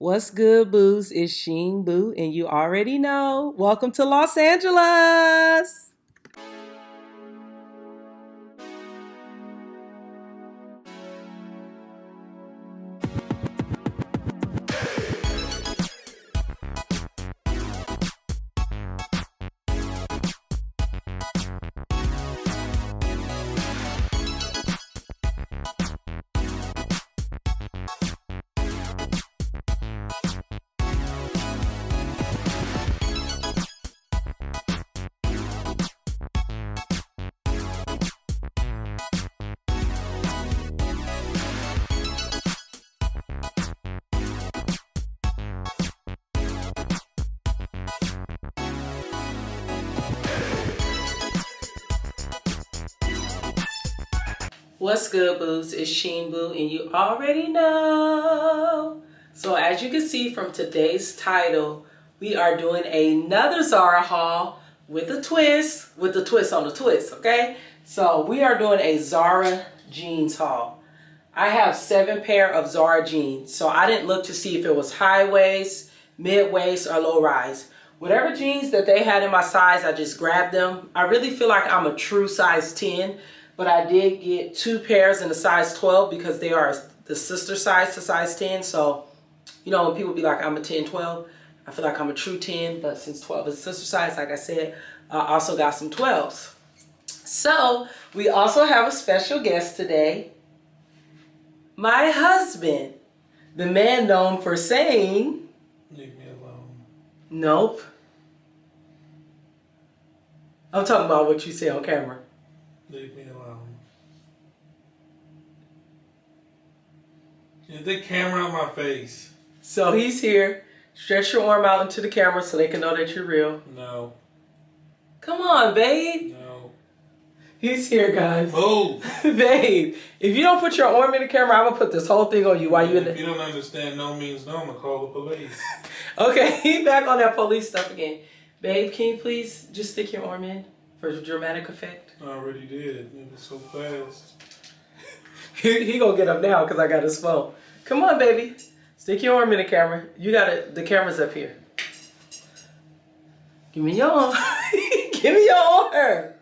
What's good, boos? It's Sheen Boo, and you already know. Welcome to Los Angeles. What's good, boos? It's Sheen Boo, and you already know. So as you can see from today's title, we are doing another Zara haul with a twist, with a twist on the twist, okay? So we are doing a Zara jeans haul. I have seven pair of Zara jeans, so I didn't look to see if it was high waist, mid waist, or low rise. Whatever jeans that they had in my size, I just grabbed them. I really feel like I'm a true size 10 but I did get two pairs in a size 12 because they are the sister size to size 10. So, you know, when people be like, I'm a 10, 12, I feel like I'm a true 10, but since 12 is sister size, like I said, I also got some 12s. So, we also have a special guest today. My husband, the man known for saying, Leave me alone. Nope. I'm talking about what you say on camera. Leave me alone. Get the camera on my face. So he's here. Stretch your arm out into the camera so they can know that you're real. No. Come on, babe. No. He's here, guys. Move. babe, if you don't put your arm in the camera, I'm gonna put this whole thing on you while you're in If you don't understand no means no, I'm gonna call the police. Okay, he back on that police stuff again. Babe, can you please just stick your arm in for dramatic effect? I already did. It was so fast. He, he gonna get up now because I got his phone. Come on, baby. Stick your arm in the camera. You got it. The camera's up here. Give me your arm. give me your arm.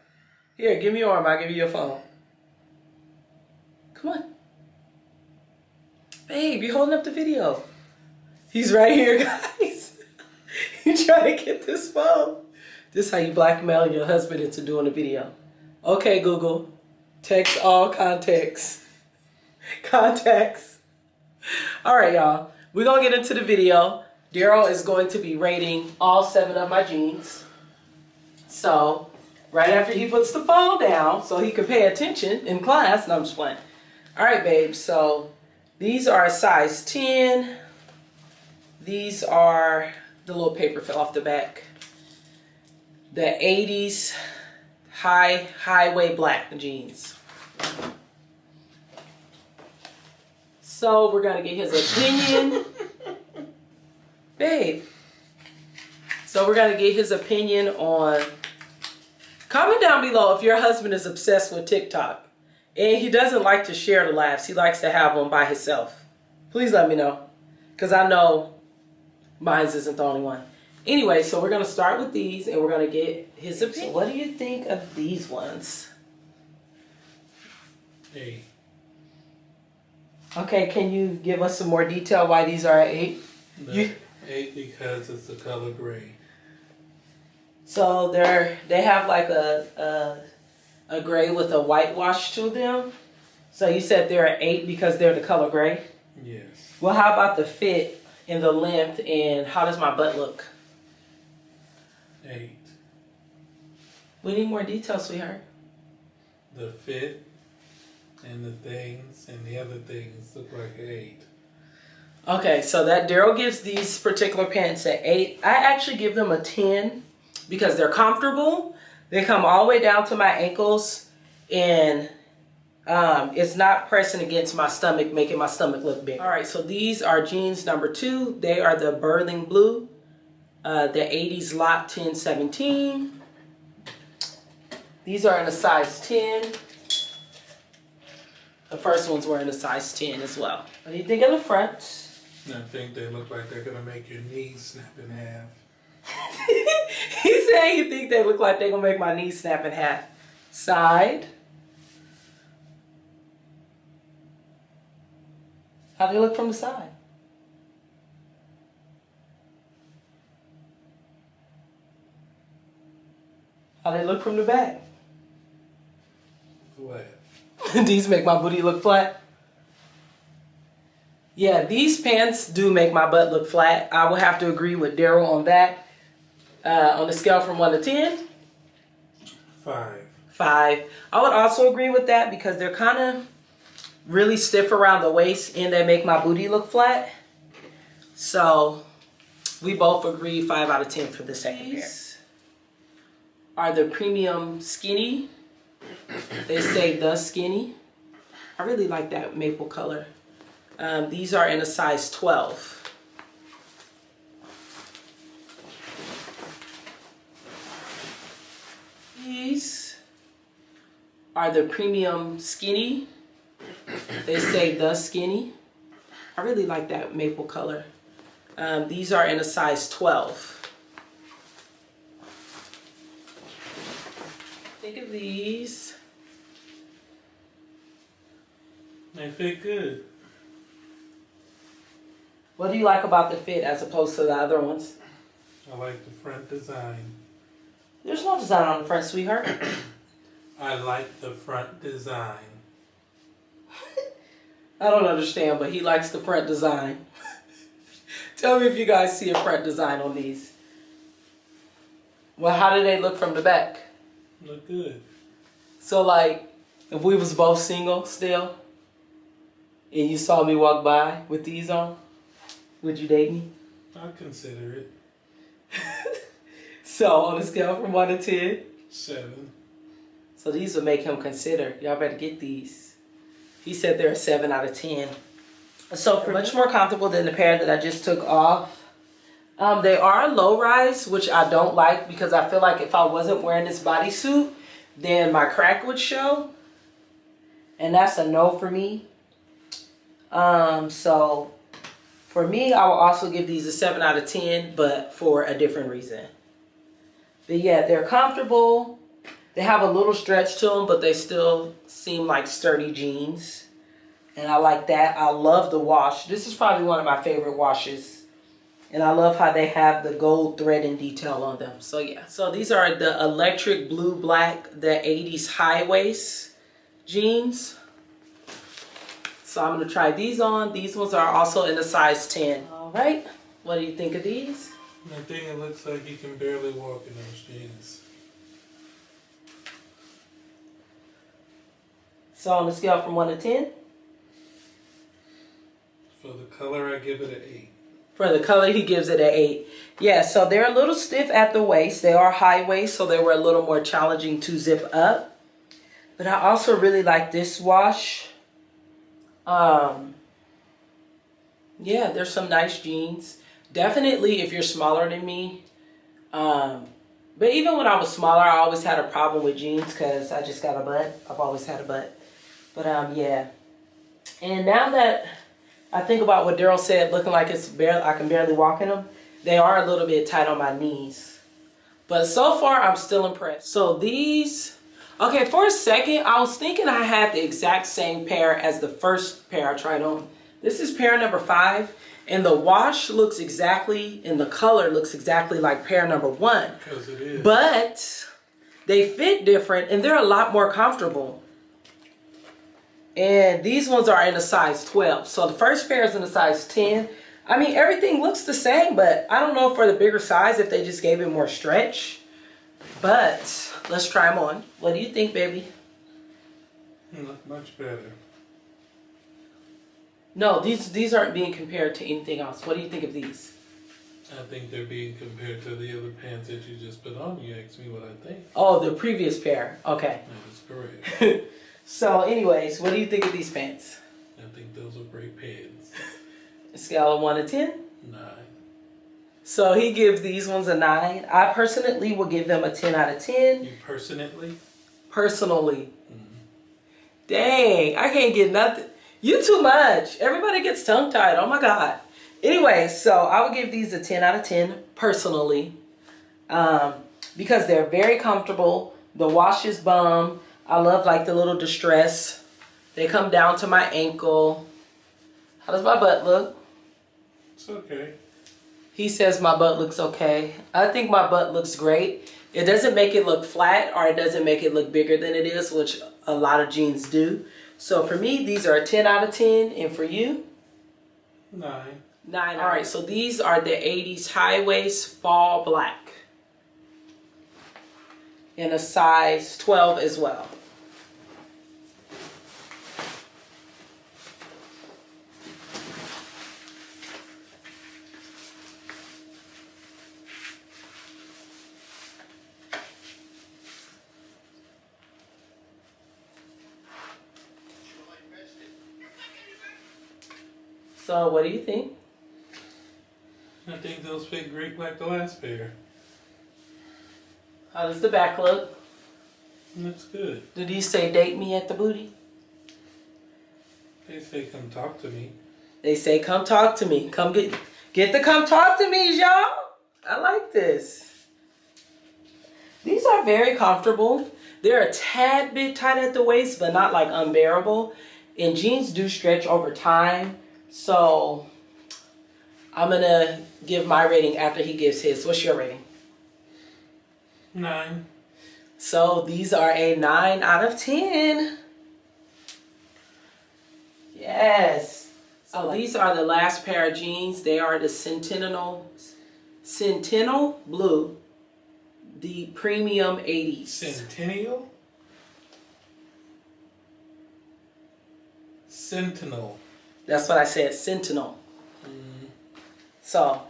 Here, give me your arm. I'll give you your phone. Come on. Babe, you holding up the video. He's right here, guys. you trying to get this phone. This is how you blackmail your husband into doing a video. Okay, Google. Text all contacts. Contacts. All right, y'all. We're going to get into the video. Daryl is going to be rating all seven of my jeans. So, right after he puts the phone down so he can pay attention in class. No, I'm just playing. All right, babe. So, these are a size 10. These are, the little paper fell off the back. The 80s high, highway black jeans. So we're gonna get his opinion. Babe. So we're gonna get his opinion on comment down below if your husband is obsessed with TikTok. And he doesn't like to share the laughs. He likes to have them by himself. Please let me know. Because I know mine isn't the only one. Anyway, so we're gonna start with these and we're gonna get his opinion. So what do you think of these ones? Hey. Okay, can you give us some more detail why these are at eight? You- eight because it's the color gray. So they're they have like a a, a gray with a whitewash to them. So you said they're at eight because they're the color gray. Yes. Well, how about the fit and the length and how does my butt look? Eight. We need more detail, sweetheart. The fit and the things and the other things look like eight. Okay, so that Daryl gives these particular pants at eight. I actually give them a ten because they're comfortable. They come all the way down to my ankles, and um, it's not pressing against my stomach, making my stomach look big. All right, so these are jeans number two. They are the Berlin Blue, uh, the 80s Lot 1017. These are in a size 10. The first ones were in a size 10 as well. What do you think of the front? I think they look like they're gonna make your knees snap in half. he said he think they look like they're gonna make my knees snap in half. Side. How do they look from the side? How they look from the back? Flat. these make my booty look flat. Yeah, these pants do make my butt look flat. I will have to agree with Daryl on that. Uh, on the scale from 1 to 10, Five. 5. I would also agree with that because they're kind of really stiff around the waist and they make my booty look flat. So we both agree 5 out of 10 for the second pair. Are the premium skinny. They say the skinny. I really like that maple color. Um, these are in a size 12. These are the premium skinny. They say the skinny. I really like that maple color. Um, these are in a size 12. Think of these. They fit good. What do you like about the fit as opposed to the other ones? I like the front design. There's no design on the front, sweetheart. I like the front design. I don't understand, but he likes the front design. Tell me if you guys see a front design on these. Well, how do they look from the back? Look good. So, like, if we was both single still, and you saw me walk by with these on, would you date me? I'd consider it. So, on a scale from 1 to 10, Seven. So these would make him consider. Y'all better get these. He said they're a 7 out of 10. So much more comfortable than the pair that I just took off. Um, they are low rise, which I don't like because I feel like if I wasn't wearing this bodysuit, then my crack would show. And that's a no for me. Um, so for me, I will also give these a 7 out of 10, but for a different reason. But yeah, they're comfortable. They have a little stretch to them, but they still seem like sturdy jeans. And I like that. I love the wash. This is probably one of my favorite washes. And I love how they have the gold thread and detail on them. So yeah. So these are the electric blue black, the 80s high waist jeans. So I'm going to try these on. These ones are also in a size 10. All right. What do you think of these? I think it looks like he can barely walk in those jeans. So on a scale from 1 to 10? For the color, I give it an eight. For the color, he gives it an 8. Yeah, so they're a little stiff at the waist. They are high waist, so they were a little more challenging to zip up. But I also really like this wash. Um, yeah, there's some nice jeans. Definitely if you're smaller than me. Um, but even when I was smaller, I always had a problem with jeans because I just got a butt. I've always had a butt. But um, yeah. And now that I think about what Daryl said, looking like it's barely, I can barely walk in them. They are a little bit tight on my knees. But so far, I'm still impressed. So these, okay, for a second, I was thinking I had the exact same pair as the first pair I tried on. This is pair number five. And the wash looks exactly, and the color looks exactly like pair number one. Because it is. But they fit different and they're a lot more comfortable. And these ones are in a size 12. So the first pair is in a size 10. I mean, everything looks the same, but I don't know for the bigger size if they just gave it more stretch. But let's try them on. What do you think, baby? Look much better. No, these these aren't being compared to anything else. What do you think of these? I think they're being compared to the other pants that you just put on. You asked me what I think. Oh, the previous pair. Okay. That is correct. so, anyways, what do you think of these pants? I think those are great pants. Scale of 1 to 10? Nine. So he gives these ones a 9. I personally will give them a 10 out of 10. You personally? Personally. Mhm. Dang, I can't get nothing. You too much. Everybody gets tongue tied. Oh my God. Anyway, so I would give these a 10 out of 10 personally. Um, because they're very comfortable. The wash is bomb. I love like the little distress. They come down to my ankle. How does my butt look? It's okay. He says my butt looks okay. I think my butt looks great. It doesn't make it look flat or it doesn't make it look bigger than it is, which a lot of jeans do. So for me, these are a 10 out of 10. And for you? Nine. Nine. All right, so these are the 80s high waist fall black. In a size 12 as well. So what do you think? I think those fit great like the last pair. How does the back look? Looks good. Did he say date me at the booty? They say come talk to me. They say come talk to me. Come get get the come talk to me, y'all. I like this. These are very comfortable. They're a tad bit tight at the waist, but not like unbearable. And jeans do stretch over time. So I'm gonna give my rating after he gives his. What's your rating? Nine. So these are a 9 out of 10. Yes. So these are the last pair of jeans. They are the Sentinel, Sentinel Blue, the Premium 80s. Centennial? Sentinel. That's what I said, Sentinel. Mm-hmm. So,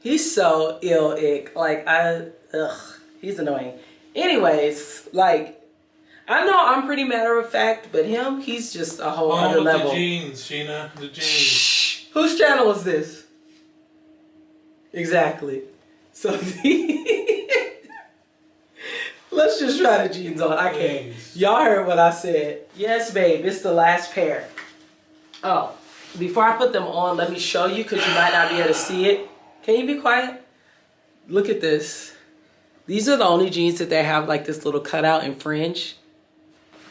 he's so ill ick. Like, I, ugh, he's annoying. Anyways, like, I know I'm pretty matter of fact, but him, he's just a whole On other level. the jeans, Sheena. The jeans. Shh. Whose channel is this? Exactly. So let's just try the jeans on. I can't. Y'all heard what I said. Yes, babe. It's the last pair. Oh, before I put them on, let me show you because you might not be able to see it. Can you be quiet? Look at this. These are the only jeans that they have like this little cutout and fringe.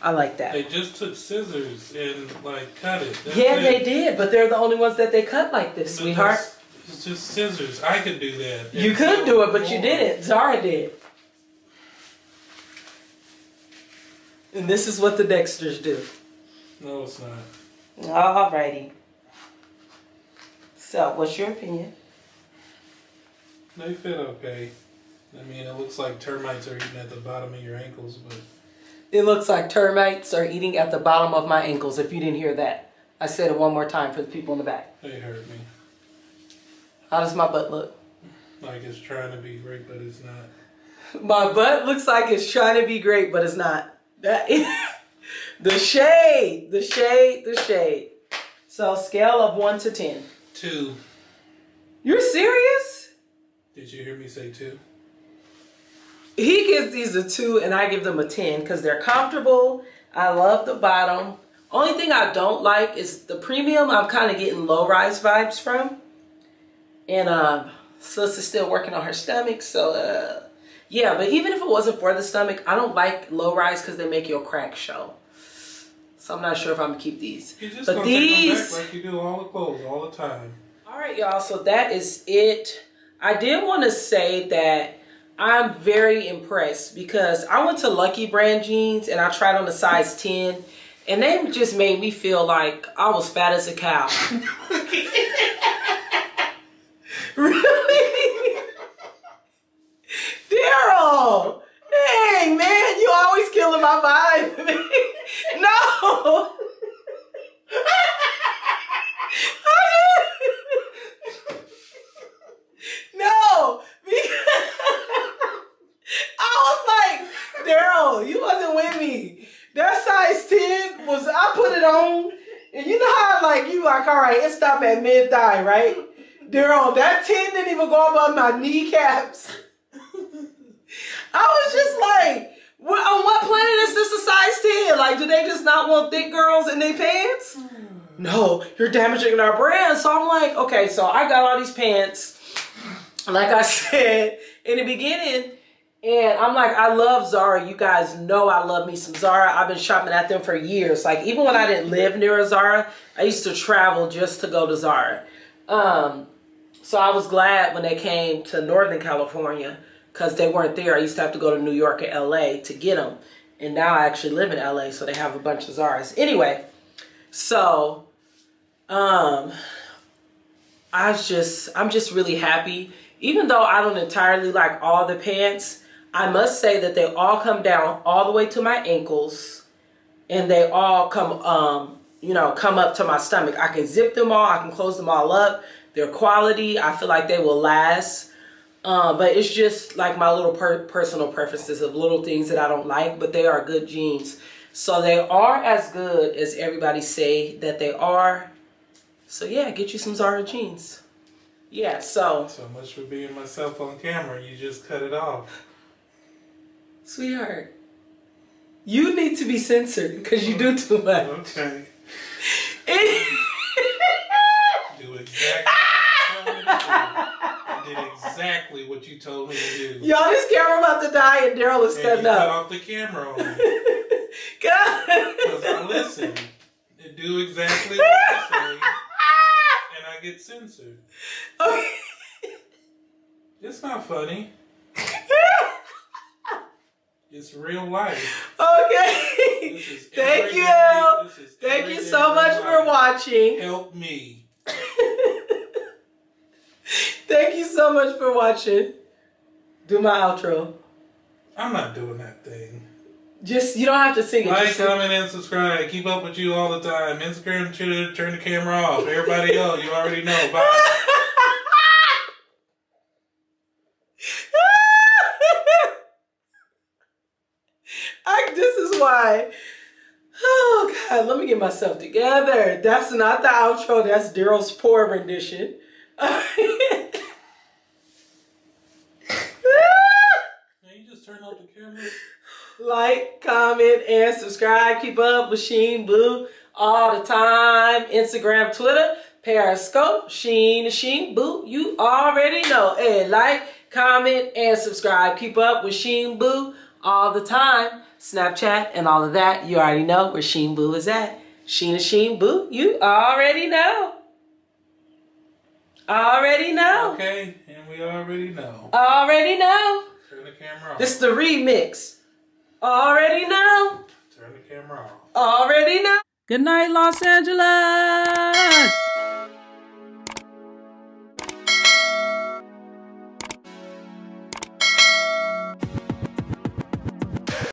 I like that. They just took scissors and like cut it. That's Yeah, it. they did, but they're the only ones that they cut like this, But sweetheart. It's just scissors. I could do that. You could so do it, but you didn't. Zara did. And this is what the Dexters do. No, it's not. Alrighty. So, what's your opinion? They fit okay. I mean, it looks like termites are eating at the bottom of your ankles, but It looks like termites are eating at the bottom of my ankles. If you didn't hear that, I said it one more time for the people in the back. they hurt me. How does my butt look? Like it's trying to be great, but it's not. My butt looks like it's trying to be great, but it's not. That the shade, the shade, the shade. So, scale of one to ten. Two. You're serious? Did you hear me say two? He gives these a two, and I give them a ten because they're comfortable. I love the bottom. Only thing I don't like is the premium. I'm kind of getting low rise vibes from, and uh, sis is still working on her stomach. So uh, yeah, but even if it wasn't for the stomach, I don't like low rise because they make your crack show. So I'm not sure if I'm gonna keep these. You just But gonna take them these, like you do all the clothes all the time. all right, y'all. So that is it. I did want to say that I'm very impressed because I went to Lucky Brand jeans and I tried on a size 10 and they just made me feel like I was fat as a cow. really? Daryl! Dang, man, you always killing my vibe. No! no, because I was like, Daryl, you wasn't with me. That size 10 was, I put it on, and you know how, like, you like, all right, it stopped at mid thigh, right? Daryl, that 10 didn't even go above my kneecaps. I was just like, what, on what planet is this a size 10? Like, do they just not want thick girls in their pants? no, you're damaging our brand. So I'm like, okay, so I got all these pants. Like I said in the beginning, and I'm like, I love Zara. You guys know I love me some Zara. I've been shopping at them for years. Like even when I didn't live near a Zara, I used to travel just to go to Zara. Um, so I was glad when they came to Northern California because they weren't there. I used to have to go to New York or LA to get them. And now I actually live in LA, so they have a bunch of Zaras. Anyway, so um, I was just, I'm just really happy. Even though I don't entirely like all the pants, I must say that they all come down all the way to my ankles and they all come, um, you know, come up to my stomach. I can zip them all. I can close them all up. Their quality, I feel like they will last. Uh, but it's just like my little per personal preferences of little things that I don't like, but they are good jeans. So they are as good as everybody say that they are. So yeah, get you some Zara jeans. Yeah, so. So much for being myself on camera. You just cut it off. Sweetheart, you need to be censored because you do too much. Okay. do exactly did exactly what you told me to do. Y'all, this camera about to die and Daryl is cutting up. cut off the camera on. Because I listen. and do exactly what say. And I get censored. Okay. It's not funny. It's real life. Okay. Thank you. Thank you so much life. for watching. Help me. Thank you so much for watching. Do my outro. I'm not doing that thing. Just you don't have to sing it. Like, comment, and subscribe. Keep up with you all the time. Instagram, Twitter, turn the camera off. Everybody else, you already know. Bye. I, this is why. Oh God, let me get myself together. That's not the outro. That's Daryl's poor rendition. you just turn off the camera. Like, comment, and subscribe. Keep up with Sheen Boo all the time. Instagram, Twitter, Periscope, Sheena Sheen Boo. You already know. And like, comment, and subscribe. Keep up with Sheen Boo all the time. Snapchat, and all of that. You already know where Sheen Boo is at. Sheena Sheen Boo, you already know. Already know. Okay, and we already know. Already know. Turn the camera off. This is the remix. Already know. Turn the camera off. Already know. Good night, Los Angeles.